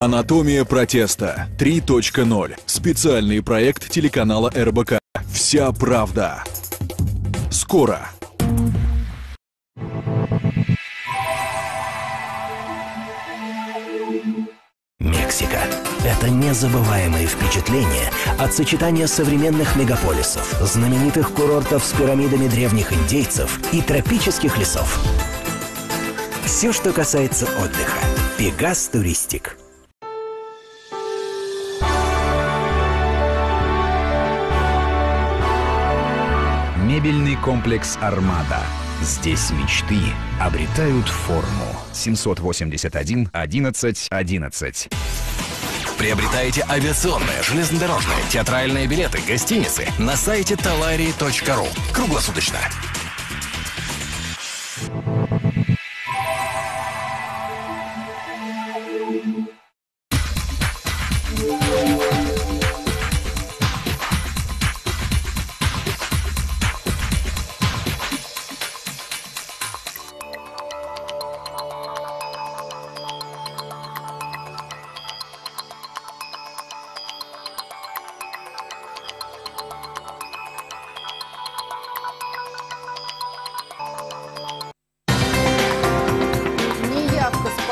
Анатомия протеста 3.0. Специальный проект телеканала РБК. Вся правда. Скоро. Мексика – это незабываемые впечатления от сочетания современных мегаполисов, знаменитых курортов с пирамидами древних индейцев и тропических лесов. Все, что касается отдыха. Пегас Туристик. Мебельный комплекс «Армада». Здесь мечты обретают форму. 781 11 11. Приобретайте авиационные, железнодорожные, театральные билеты, гостиницы на сайте talarii.ru. Круглосуточно.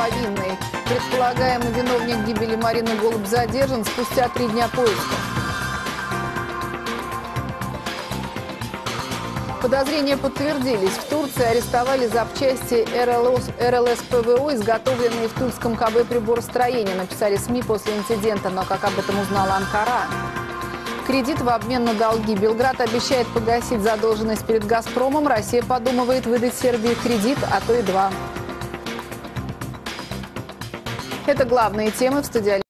Повинной. Предполагаемый виновник гибели Марины Голубь задержан спустя три дня поиска. Подозрения подтвердились. В Турции арестовали запчасти РЛС, РЛС ПВО, изготовленные в Тульском КБ приборостроения, написали СМИ после инцидента, но как об этом узнала Анкара. Кредит в обмен на долги. Белград обещает погасить задолженность перед «Газпромом». Россия подумывает выдать Сербии кредит, а то и два. Это главные темы в студии